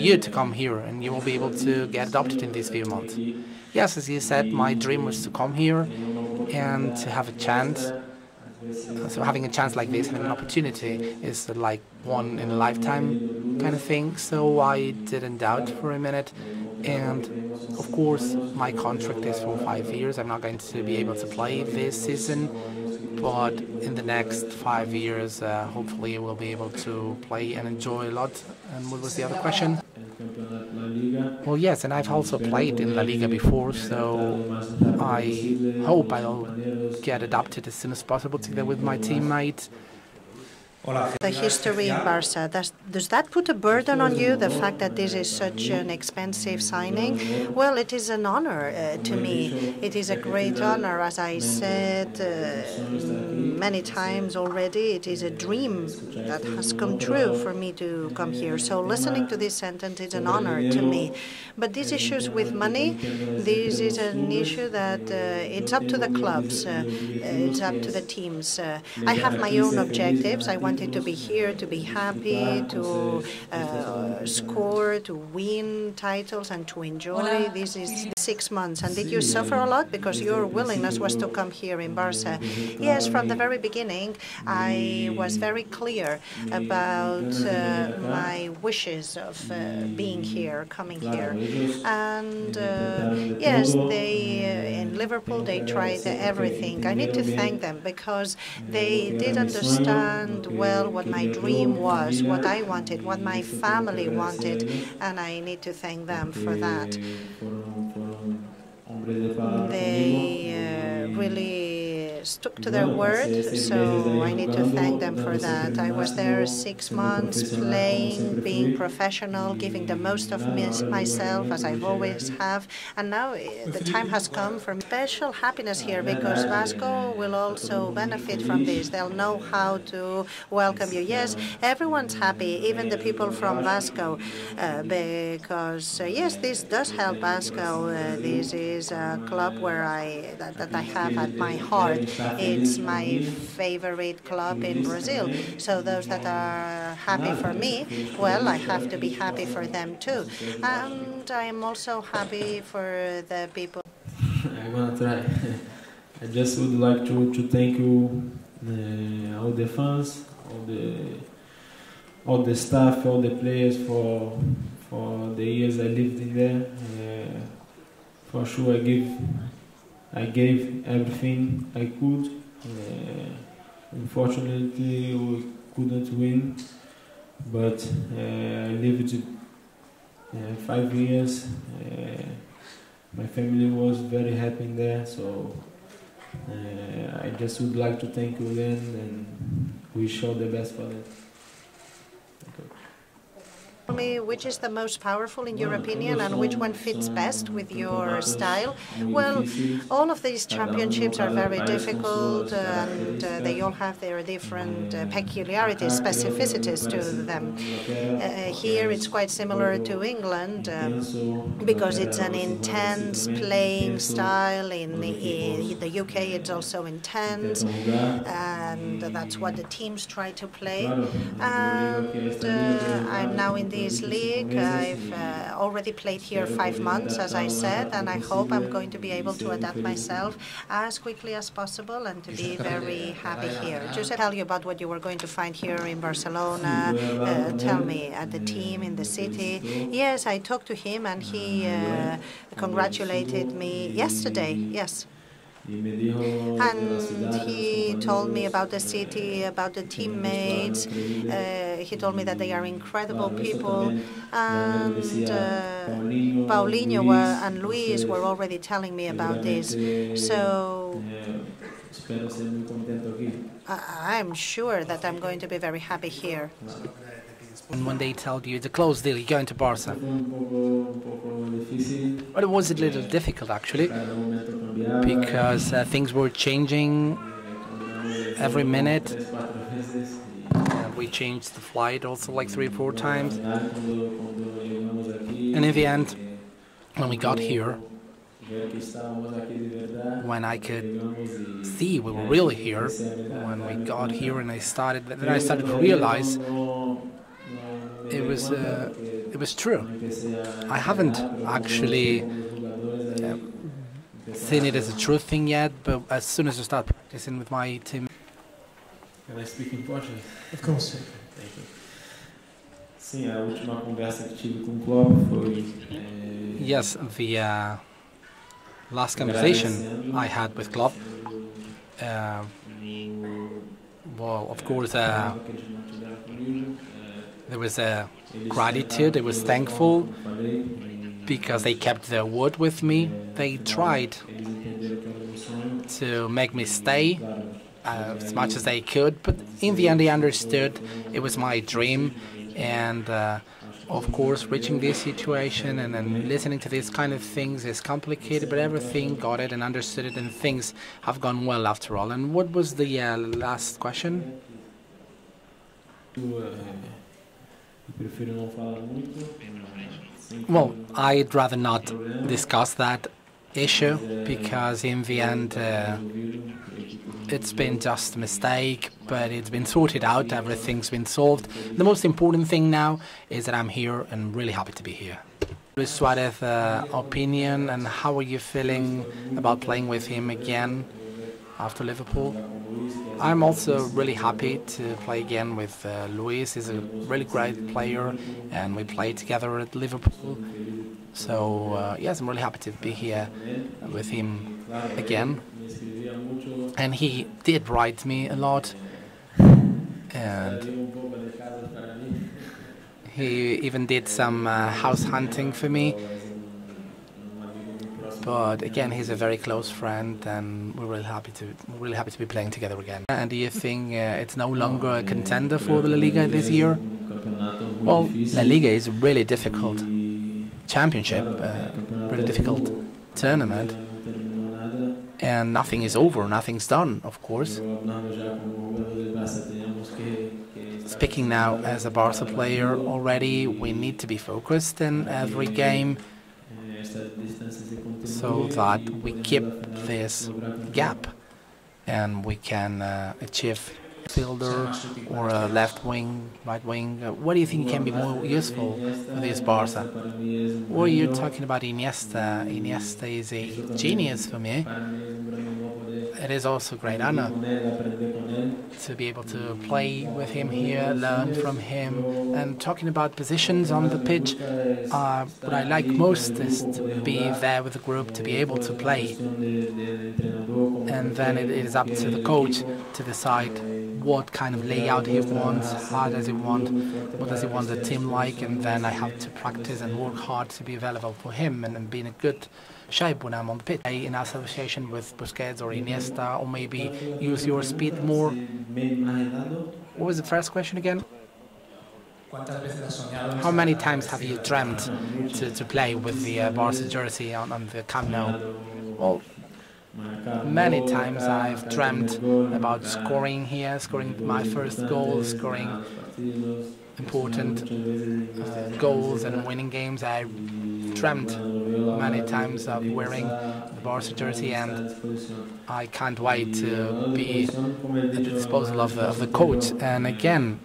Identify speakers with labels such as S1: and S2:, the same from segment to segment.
S1: you to come here and you will be able to get adopted in these few months. Yes, as you said, my dream was to come here and to have a chance. So having a chance like this, having an opportunity, is like one in a lifetime kind of thing. So I didn't doubt for a minute. And of course, my contract is for five years. I'm not going to be able to play this season but in the next five years, uh, hopefully, we'll be able to play and enjoy a lot. And what was the other question? Well, yes, and I've also played in La Liga before, so I hope I'll get adapted as soon as possible together with my teammates
S2: the history in Barca. Does, does that put a burden on you, the fact that this is such an expensive signing? Well, it is an honor uh, to me. It is a great honor, as I said uh, many times already. It is a dream that has come true for me to come here. So listening to this sentence is an honor to me. But these issues with money, this is an issue that uh, it's up to the clubs, uh, it's up to the teams. Uh, I have my own objectives. I want wanted to be here, to be happy, to uh, score, to win titles, and to enjoy. This is six months. And did you suffer a lot? Because your willingness was to come here in Barca. Yes, from the very beginning, I was very clear about uh, my wishes of uh, being here, coming here. And uh, yes, they uh, in Liverpool, they tried everything. I need to thank them because they did understand well what my dream was, what I wanted, what my family wanted, and I need to thank them for that. They uh, really stuck to their word, so I need to thank them for that. I was there six months playing, being professional, giving the most of myself as I've always have, and now eh, the time has come for special happiness here because Vasco will also benefit from this. They'll know how to welcome you. Yes, everyone's happy, even the people from Vasco, uh, because uh, yes, this does help Vasco. Uh, this is a club where I that, that I have at my heart. It's my favorite club in Brazil. So those that are happy for me, well, I have to be happy for them too. And I'm also happy for the people.
S3: I'm gonna try. I just would like to, to thank you, uh, all the fans, all the all the staff, all the players for for the years I lived in there. Uh, for sure, I give I gave everything I could. Uh, unfortunately, we couldn't win, but uh, I lived uh, five years. Uh, my family was very happy there, so I just would like to thank you again and wish all the best for that.
S2: Me which is the most powerful in your opinion and which one fits best with your style? Well, all of these championships are very difficult and uh, they all have their different uh, peculiarities, specificities to them. Uh, here it's quite similar to England um, because it's an intense playing style. In, in the UK it's also intense and that's what the teams try to play. And uh, I'm now in the league. I've uh, already played here five months, as I said, and I hope I'm going to be able to adapt myself as quickly as possible and to be very happy here. Just tell you about what you were going to find here in Barcelona. Uh, tell me at the team in the city. Yes, I talked to him and he uh, congratulated me yesterday. Yes. And he told me about the city, about the teammates. Uh, he told me that they are incredible people. And uh, Paulinho were, and Luis were already telling me about this. So I'm sure that I'm going to be very happy here.
S1: And when they told you the close deal, you're going to Barca? But it was a little difficult actually, because uh, things were changing every minute. Uh, we changed the flight also like three or four times. And in the end, when we got here, when I could see we were really here, when we got here and I started, then I started to realize it was uh, it was true. I haven't actually uh, seen it as a true thing yet, but as soon as I start practicing with my team.
S3: Can I speak in Portuguese?
S4: Of course.
S3: Thank you. Sim, a última conversa que tive com o Klopp foi. eh,
S1: Yes, the uh, last conversation I had with Klopp. Uh, well, of course, uh, there was a gratitude. I was thankful because they kept their word with me. They tried to make me stay uh, as much as they could, but in the end, they understood it was my dream. And uh, of course, reaching this situation and then listening to these kind of things is complicated, but everything got it and understood it, and things have gone well after all. And what was the uh, last question? Well, I'd rather not discuss that issue because, in the end, uh, it's been just a mistake, but it's been sorted out, everything's been solved. The most important thing now is that I'm here and really happy to be here. Luis Suarez uh, opinion and how are you feeling about playing with him again after Liverpool? I'm also really happy to play again with uh, Luis. He's a really great player and we played together at Liverpool. So uh, yes, I'm really happy to be here with him again and he did write me a lot and he even did some uh, house hunting for me but again he's a very close friend and we're really happy to really happy to be playing together again. And do you think uh, it's no longer a contender for the La Liga this year? Well. La Liga is a really difficult championship uh, really difficult tournament. And nothing is over nothing's done of course. Speaking now as a Barca player already, we need to be focused in every game so that we keep this gap and we can uh, achieve fielder or a left wing, right wing. Uh, what do you think can be more useful for this Barca? Well, you're talking about Iniesta. Iniesta is a genius for me. It is also a great honor to be able to play with him here, learn from him. And talking about positions on the pitch, uh, what I like most is to be there with the group, to be able to play. And then it is up to the coach to decide what kind of layout he wants, how does he want, what does he want the team like, and then I have to practice and work hard to be available for him and, and be in a good shape when I'm on the pitch. In association with Busquets or Iniesta, or maybe use your speed more. What was the first question again? How many times have you dreamt to, to play with the uh, Barca jersey on, on the Camp Nou? Well, many times I've dreamt about scoring here, scoring my first goal, scoring important uh, goals and winning games. I dreamt many times of wearing the Barca jersey, and I can't wait to be at the disposal of the, of the coach. And again,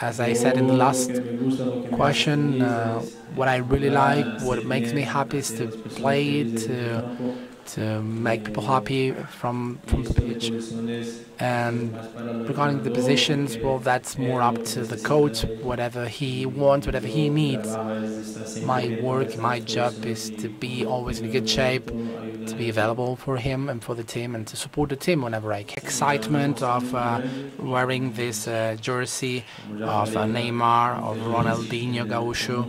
S1: as I said in the last question, uh, what I really like, what makes me happy is to play, to to make people happy from from the pitch. And regarding the positions, well, that's more up to the coach. Whatever he wants, whatever he needs. My work, my job is to be always in good shape, to be available for him and for the team, and to support the team whenever I can. Excitement of uh, wearing this uh, jersey of uh, Neymar, of Ronaldinho Gaúcho.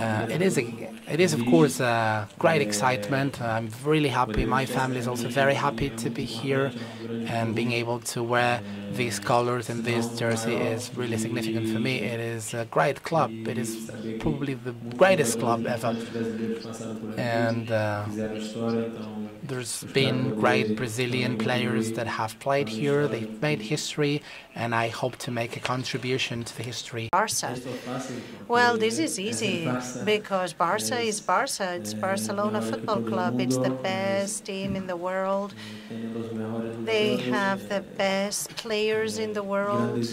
S1: Uh, it is a, it is of course a great excitement. I'm really happy. My family is also very happy to be here, and being able to wear these colors and this jersey is really significant for me. It is a great club. It is probably the greatest club ever, and. Uh, there's been great Brazilian players that have played here. They've made history, and I hope to make a contribution to the history.
S2: Barca. Well, this is easy because Barca is Barca. It's Barcelona Football Club. It's the best team in the world. They have the best players in the world.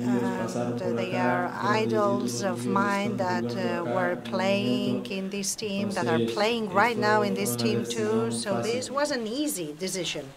S2: And they are idols of mine that uh, were playing in this team, that are playing right now in this team too. So this was an easy decision.